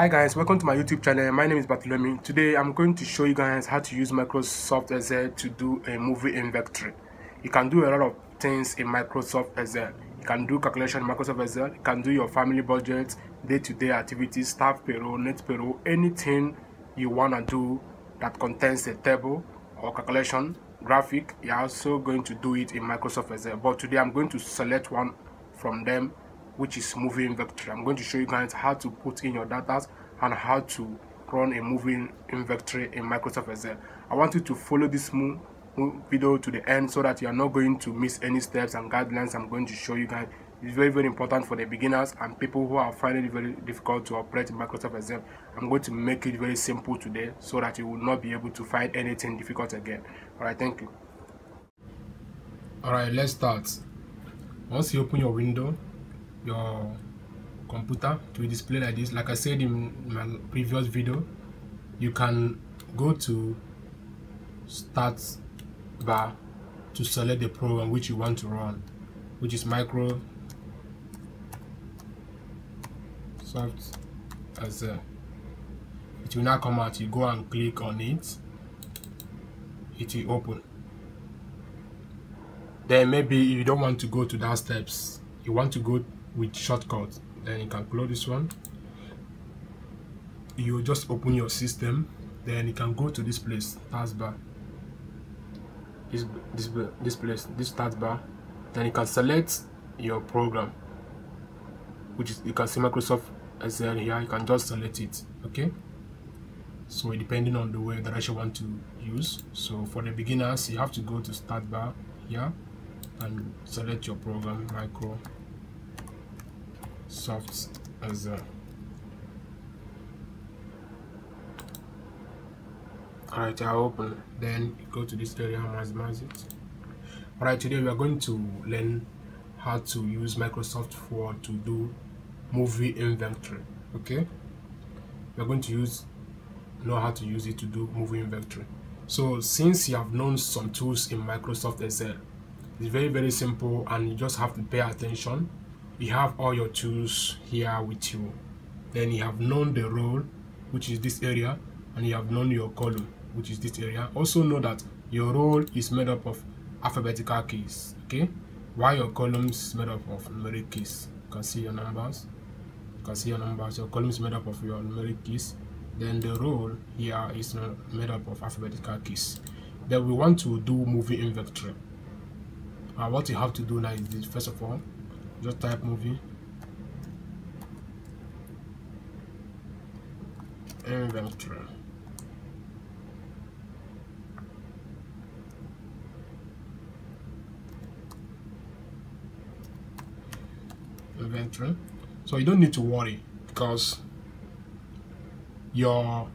Hi guys, welcome to my YouTube channel. My name is Bartholomew. Today I'm going to show you guys how to use Microsoft Excel to do a movie inventory. You can do a lot of things in Microsoft Excel. You can do calculation in Microsoft Excel. You can do your family budget, day-to-day -day activities, staff payroll, net payroll, anything you want to do that contains a table or calculation graphic. You're also going to do it in Microsoft Excel. But today I'm going to select one from them which is moving inventory. I'm going to show you guys how to put in your data and how to run a moving inventory in Microsoft Excel. I want you to follow this video to the end so that you are not going to miss any steps and guidelines I'm going to show you guys. It's very very important for the beginners and people who are finding it very difficult to operate in Microsoft Excel. I'm going to make it very simple today so that you will not be able to find anything difficult again. Alright, thank you. Alright, let's start. Once you open your window, your computer to display like this. Like i said in my previous video you can go to start bar to select the program which you want to run which is micro soft as a it will now come out. You go and click on it. It will open. Then maybe you don't want to go to that steps. You want to go with shortcut then you can close this one. You just open your system then you can go to this place taskbar this this this place this taskbar then you can select your program which is you can see microsoft excel here you can just select it okay? So depending on the way that I should want to use. So for the beginners you have to go to start bar here and select your program micro soft as a alright I open uh, then go to this area maximize it. Alright today we are going to learn how to use Microsoft Word to do movie inventory okay? We're going to use know how to use it to do movie inventory. So since you have known some tools in Microsoft Excel it's very very simple and you just have to pay attention you have all your tools here with you. Then you have known the role which is this area and you have known your column which is this area. Also know that your role is made up of alphabetical keys okay? While your columns is made up of numeric keys. You can see your numbers. You can see your numbers. Your column is made up of your numeric keys. Then the role here is made up of alphabetical keys. Then we want to do movie inventory. And what you have to do now is this first of all just type movie. Inventory inventory so you don't need to worry because your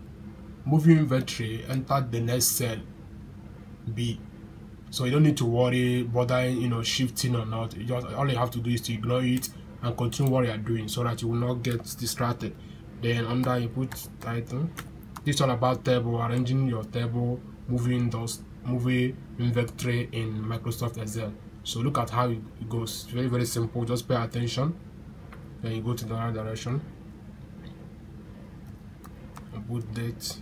movie inventory entered the next cell. B so you don't need to worry bothering you know shifting or not. You just all you have to do is to ignore it and continue what you are doing so that you will not get distracted. Then under input title. This all about table arranging your table moving those movie inventory in microsoft excel. So look at how it goes. Very very simple. Just pay attention. Then you go to the other direction. And put date.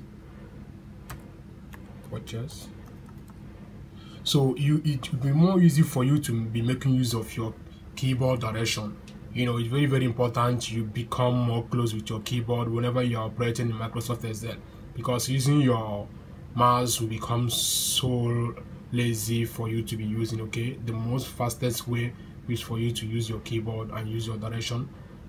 Purchase so you it will be more easy for you to be making use of your keyboard direction. You know it's very very important you become more close with your keyboard whenever you're operating in microsoft excel because using your mouse will become so lazy for you to be using okay? The most fastest way is for you to use your keyboard and use your direction.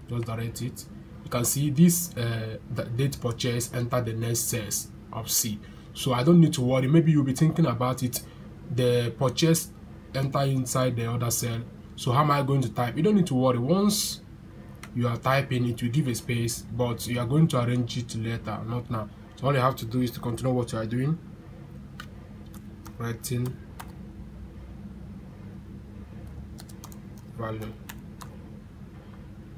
Just direct it. You can see this uh, date purchase enter the next cells of c. So i don't need to worry. Maybe you'll be thinking about it the purchase enter inside the other cell. So how am i going to type? You don't need to worry. Once you are typing it will give a space but you are going to arrange it later not now. So all you have to do is to continue what you are doing. Writing value.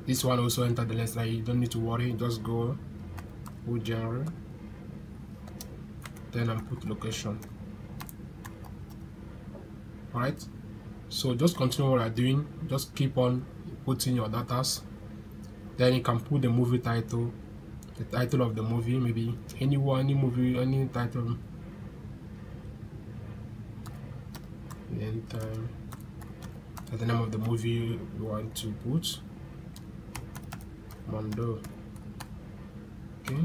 This one also enter the less list you don't need to worry. Just go put general then and put location right? So just continue what you're doing. Just keep on putting your datas then you can put the movie title the title of the movie maybe anyone any movie any title. Then time the name of the movie you want to put. Mondo. Okay.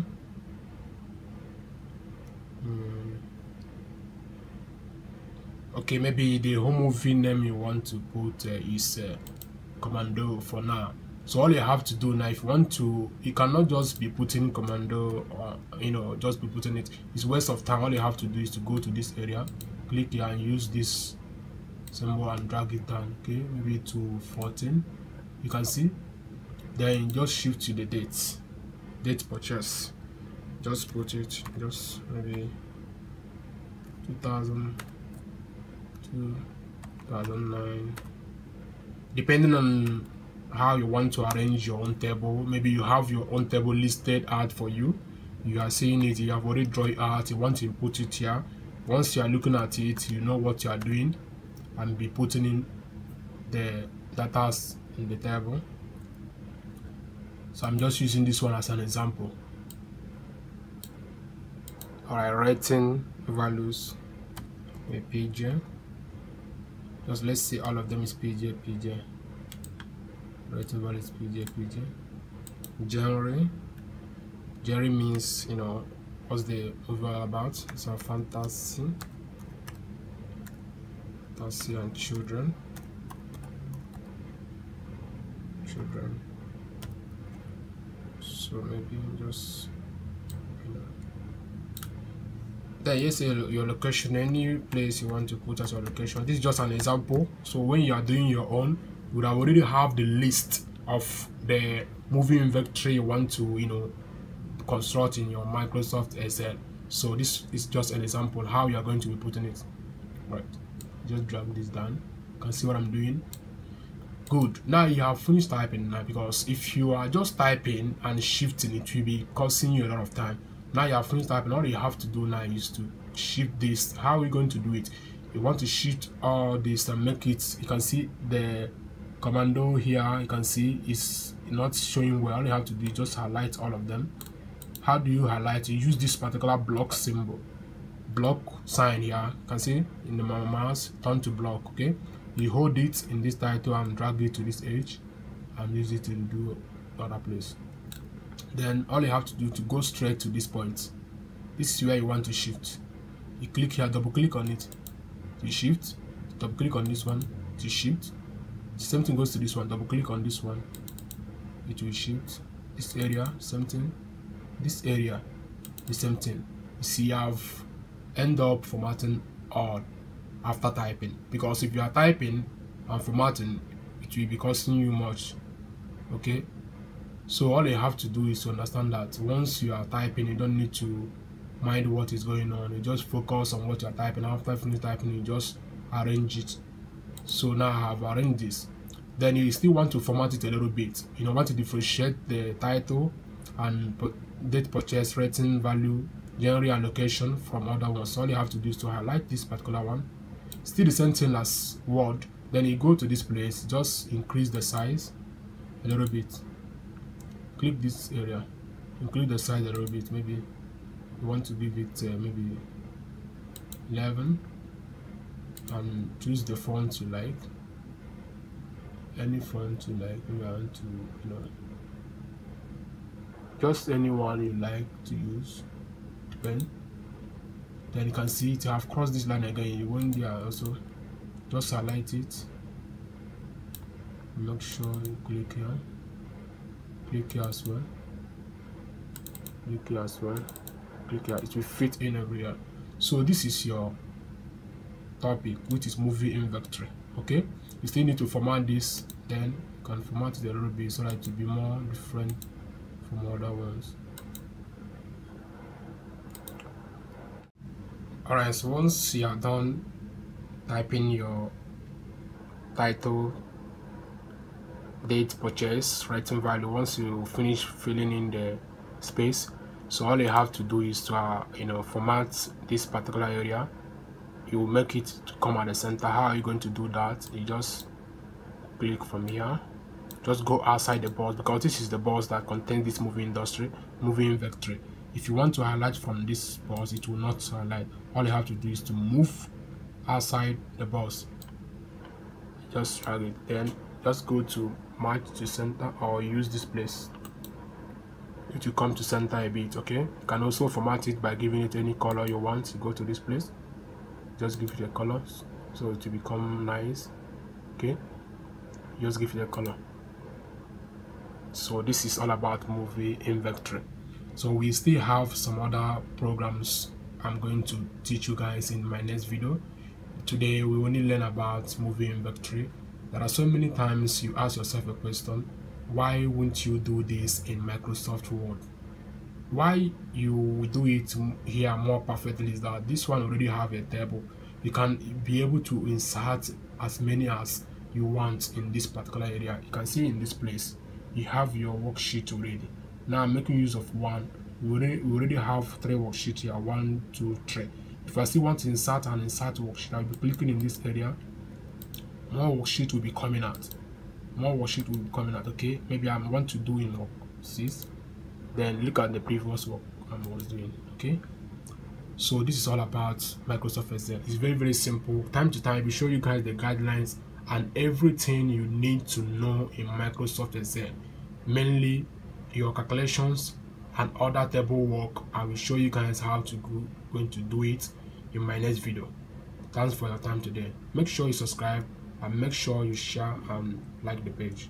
Mm. Okay maybe the home movie name you want to put uh, is uh, commando for now. So all you have to do now if you want to you cannot just be putting commando or you know just be putting it. It's waste of time. All you have to do is to go to this area click here and use this symbol and drag it down okay? Maybe to 14 you can see? Then just shift to the date. Date purchase. Just put it just maybe 2000 Hmm. 2009 depending on how you want to arrange your own table maybe you have your own table listed out for you. You are seeing it you have already drawn it out you want to put it here. Once you are looking at it you know what you are doing and be putting in the data in the table. So i'm just using this one as an example. All right writing values a page just let's see all of them is pj pj writing values pj pj genre jerry. Means you know what's the overall about? It's a fantasy. Fantasy and children. Children. So maybe just you know then your location any place you want to put as your location. This is just an example. So when you are doing your own you would already have the list of the movie inventory you want to you know construct in your microsoft excel. So this is just an example how you are going to be putting it. Right. Just drag this down. You can see what i'm doing. Good. Now you have finished typing now because if you are just typing and shifting it will be costing you a lot of time now you have finished typing all you have to do now is to shift this. How are we going to do it? You want to shift all this and make it you can see the commando here you can see is not showing well. All you have to do is just highlight all of them. How do you highlight? You use this particular block symbol block sign here. You can see in the mouse turn to block okay? You hold it in this title and drag it to this edge and use it to do other place then all you have to do to go straight to this point this is where you want to shift. You click here double click on it to shift double click on this one to shift. The same thing goes to this one double click on this one. It will shift this area same thing. This area the same thing. You see have end up formatting all after typing. Because if you are typing and formatting it will be costing you much. Okay so all you have to do is to understand that once you are typing you don't need to mind what is going on. You just focus on what you are typing. After finish typing you just arrange it. So now i have arranged this. Then you still want to format it a little bit. You know want to differentiate the title and date purchase rating value genre and location from other ones. All you have to do is to highlight this particular one. Still the same thing as word. Then you go to this place just increase the size a little bit click this area include the size a little bit maybe you want to give it uh, maybe 11 and choose the font you like any font you like you want to you know just anyone you like to use pen. Then you can see it have crossed this line again you there also just highlight it. Make sure you click here as well. Click here as well. Click here. It will fit in everywhere so this is your topic which is movie inventory okay? You still need to format this then you can format little bit so that it will be more different from other ones. Alright so once you are done typing your title date purchase writing value once you finish filling in the space. So all you have to do is to uh, you know format this particular area. You will make it to come at the center. How are you going to do that? You just click from here. Just go outside the box because this is the box that contains this movie industry movie inventory if you want to highlight from this box it will not highlight. All you have to do is to move outside the box. Just drag it. Then just go to match to center or use this place. It will come to center a bit okay? You can also format it by giving it any color you want you go to this place. Just give it a color so it will become nice okay? Just give it a color. So this is all about movie in inventory. So we still have some other programs i'm going to teach you guys in my next video. Today we only learn about movie in inventory there are so many times you ask yourself a question why won't you do this in microsoft word? Why you do it here more perfectly is that this one already have a table. You can be able to insert as many as you want in this particular area. You can see in this place you have your worksheet already. Now i'm making use of one we already, we already have three worksheets here. One two three. If i still want to insert and insert worksheet i'll be clicking in this area more worksheet will be coming out. More worksheet will be coming out okay? Maybe i want to do in work six then look at the previous work i was doing okay? So this is all about microsoft excel. It's very very simple. Time to time we show you guys the guidelines and everything you need to know in microsoft excel. Mainly your calculations and other table work i will show you guys how to go going to do it in my next video. Thanks for your time today. Make sure you subscribe and make sure you share and like the page